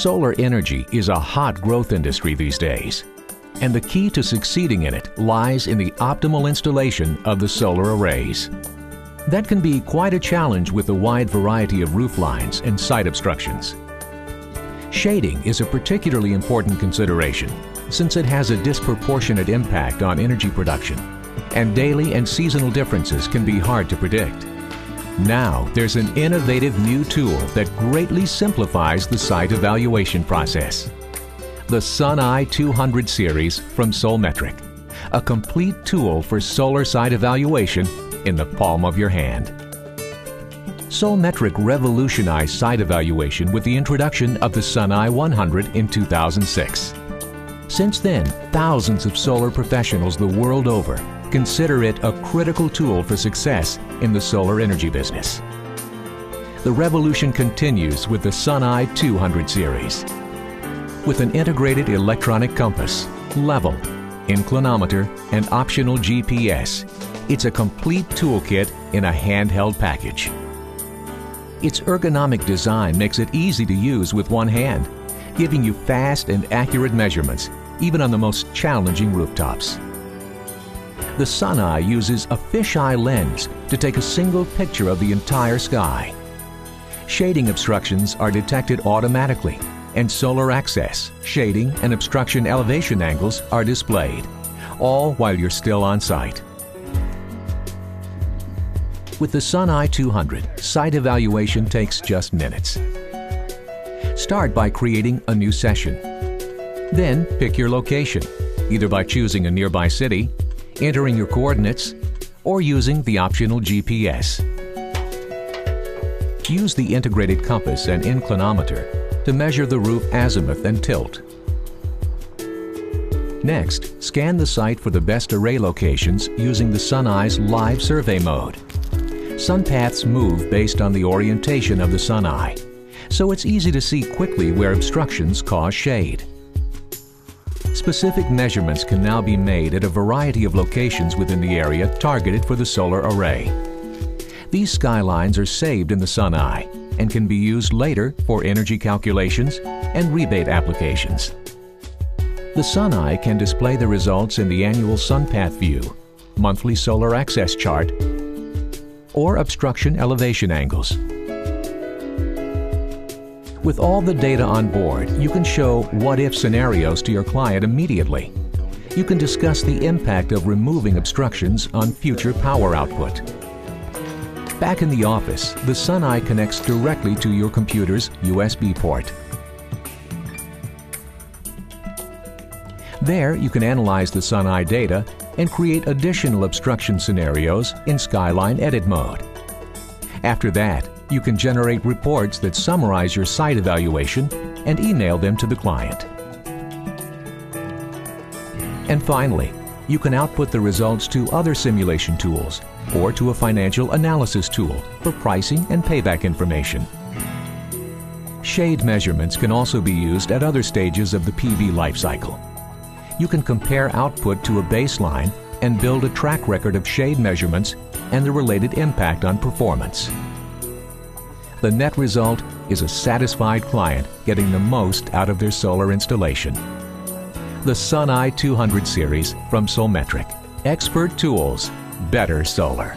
Solar energy is a hot growth industry these days, and the key to succeeding in it lies in the optimal installation of the solar arrays. That can be quite a challenge with the wide variety of roof lines and site obstructions. Shading is a particularly important consideration since it has a disproportionate impact on energy production, and daily and seasonal differences can be hard to predict. Now, there's an innovative new tool that greatly simplifies the site evaluation process. The SunEye 200 series from Solmetric, a complete tool for solar site evaluation in the palm of your hand. Solmetric revolutionized site evaluation with the introduction of the SunEye 100 in 2006. Since then, thousands of solar professionals the world over consider it a critical tool for success in the solar energy business. The revolution continues with the SunEye 200 series. With an integrated electronic compass, level, inclinometer, and optional GPS, it's a complete toolkit in a handheld package. Its ergonomic design makes it easy to use with one hand, giving you fast and accurate measurements even on the most challenging rooftops. The SunEye uses a fisheye lens to take a single picture of the entire sky. Shading obstructions are detected automatically, and solar access, shading, and obstruction elevation angles are displayed, all while you're still on site. With the SunEye 200, site evaluation takes just minutes. Start by creating a new session. Then pick your location, either by choosing a nearby city entering your coordinates, or using the optional GPS. Use the integrated compass and inclinometer to measure the roof azimuth and tilt. Next, scan the site for the best array locations using the SunEye's live survey mode. Sun paths move based on the orientation of the SunEye, so it's easy to see quickly where obstructions cause shade. Specific measurements can now be made at a variety of locations within the area targeted for the solar array. These skylines are saved in the SunEye and can be used later for energy calculations and rebate applications. The SunEye can display the results in the annual SunPath view, monthly solar access chart, or obstruction elevation angles. With all the data on board, you can show what-if scenarios to your client immediately. You can discuss the impact of removing obstructions on future power output. Back in the office, the SunEye connects directly to your computer's USB port. There, you can analyze the SunEye data and create additional obstruction scenarios in Skyline Edit mode. After that, you can generate reports that summarize your site evaluation and email them to the client. And finally, you can output the results to other simulation tools or to a financial analysis tool for pricing and payback information. Shade measurements can also be used at other stages of the PV lifecycle. You can compare output to a baseline and build a track record of shade measurements and the related impact on performance. The net result is a satisfied client getting the most out of their solar installation. The SunEye 200 series from Solmetric. Expert tools, better solar.